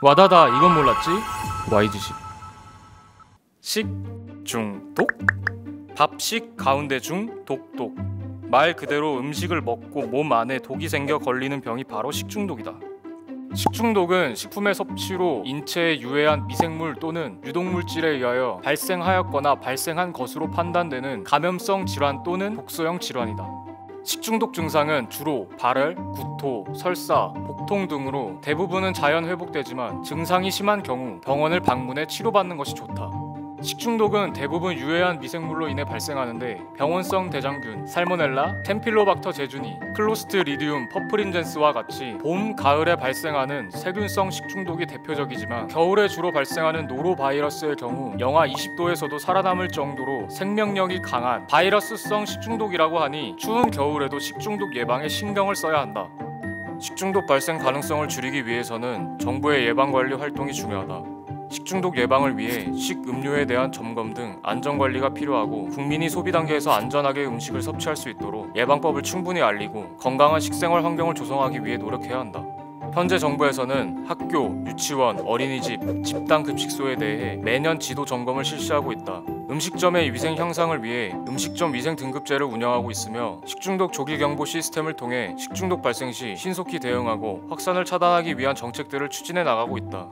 와다다 이건 몰랐지? YG식 식 중독 밥식 가운데 중 독독 말 그대로 음식을 먹고 몸 안에 독이 생겨 걸리는 병이 바로 식중독이다. 식중독은 식품의 섭취로 인체에 유해한 미생물 또는 유독물질에 의하여 발생하였거나 발생한 것으로 판단되는 감염성 질환 또는 독소형 질환이다. 식중독 증상은 주로 발열, 구토, 설사, 복통 등으로 대부분은 자연 회복되지만 증상이 심한 경우 병원을 방문해 치료받는 것이 좋다. 식중독은 대부분 유해한 미생물로 인해 발생하는데 병원성 대장균, 살모넬라, 템필로박터 제주니, 클로스트리디움 퍼프린젠스와 같이 봄, 가을에 발생하는 세균성 식중독이 대표적이지만 겨울에 주로 발생하는 노로바이러스의 경우 영하 20도에서도 살아남을 정도로 생명력이 강한 바이러스성 식중독이라고 하니 추운 겨울에도 식중독 예방에 신경을 써야 한다. 식중독 발생 가능성을 줄이기 위해서는 정부의 예방관리 활동이 중요하다. 식중독 예방을 위해 식음료에 대한 점검 등 안전관리가 필요하고 국민이 소비 단계에서 안전하게 음식을 섭취할 수 있도록 예방법을 충분히 알리고 건강한 식생활 환경을 조성하기 위해 노력해야 한다. 현재 정부에서는 학교, 유치원, 어린이집, 집단 급식소에 대해 매년 지도 점검을 실시하고 있다. 음식점의 위생 향상을 위해 음식점 위생 등급제를 운영하고 있으며 식중독 조기 경보 시스템을 통해 식중독 발생 시 신속히 대응하고 확산을 차단하기 위한 정책들을 추진해 나가고 있다.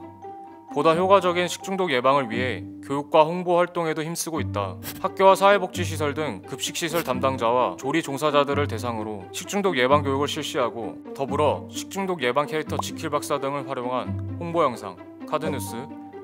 보다 효과적인 식중독 예방을 위해 교육과 홍보 활동에도 힘쓰고 있다. 학교와 사회복지시설 등 급식시설 담당자와 조리 종사자들을 대상으로 식중독 예방 교육을 실시하고 더불어 식중독 예방 캐릭터 지킬 박사 등을 활용한 홍보 영상, 카드뉴스,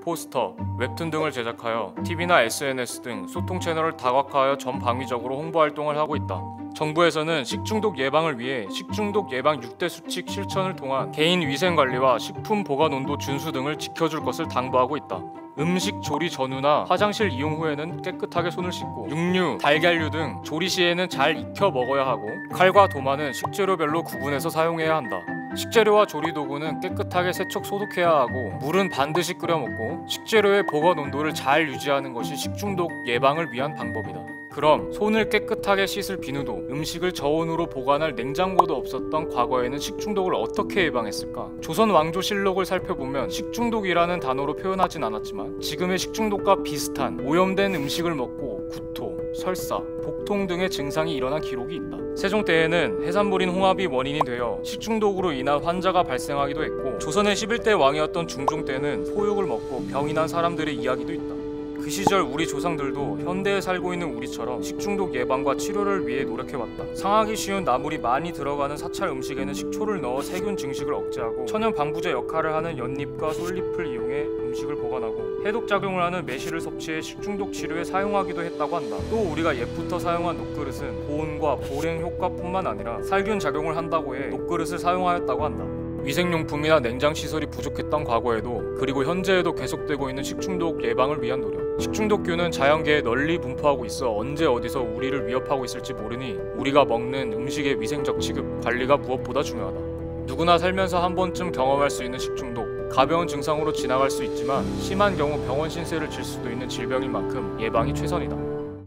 포스터, 웹툰 등을 제작하여 TV나 SNS 등 소통 채널을 다각화하여 전 방위적으로 홍보 활동을 하고 있다. 정부에서는 식중독 예방을 위해 식중독 예방 6대 수칙 실천을 통한 개인 위생 관리와 식품 보관 온도 준수 등을 지켜줄 것을 당부하고 있다. 음식 조리 전후나 화장실 이용 후에는 깨끗하게 손을 씻고 육류, 달걀류 등 조리 시에는 잘 익혀 먹어야 하고 칼과 도마는 식재료별로 구분해서 사용해야 한다. 식재료와 조리 도구는 깨끗하게 세척 소독해야 하고 물은 반드시 끓여 먹고 식재료의 보관 온도를 잘 유지하는 것이 식중독 예방을 위한 방법이다. 그럼 손을 깨끗하게 씻을 비누도 음식을 저온으로 보관할 냉장고도 없었던 과거에는 식중독을 어떻게 예방했을까? 조선 왕조실록을 살펴보면 식중독이라는 단어로 표현하진 않았지만 지금의 식중독과 비슷한 오염된 음식을 먹고 구토, 설사, 복통 등의 증상이 일어난 기록이 있다. 세종 때에는 해산물인 홍합이 원인이 되어 식중독으로 인한 환자가 발생하기도 했고 조선의 11대 왕이었던 중종 때는 소육을 먹고 병이 난 사람들의 이야기도 있다. 그 시절 우리 조상들도 현대에 살고 있는 우리처럼 식중독 예방과 치료를 위해 노력해왔다. 상하기 쉬운 나물이 많이 들어가는 사찰 음식에는 식초를 넣어 세균 증식을 억제하고 천연 방부제 역할을 하는 연잎과 솔잎을 이용해 음식을 보관하고 해독 작용을 하는 매실을 섭취해 식중독 치료에 사용하기도 했다고 한다. 또 우리가 옛부터 사용한 녹그릇은 보온과 보냉 효과뿐만 아니라 살균 작용을 한다고 해 녹그릇을 사용하였다고 한다. 위생용품이나 냉장 시설이 부족했던 과거에도 그리고 현재에도 계속되고 있는 식중독 예방을 위한 노력. 식중독균은 자연계에 널리 분포하고 있어 언제 어디서 우리를 위협하고 있을지 모르니 우리가 먹는 음식의 위생적 취급, 관리가 무엇보다 중요하다. 누구나 살면서 한 번쯤 경험할 수 있는 식중독. 가벼운 증상으로 지나갈 수 있지만 심한 경우 병원 신세를 질 수도 있는 질병인 만큼 예방이 최선이다.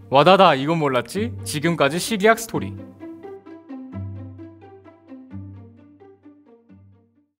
와다다 이건 몰랐지? 지금까지 시리학 스토리.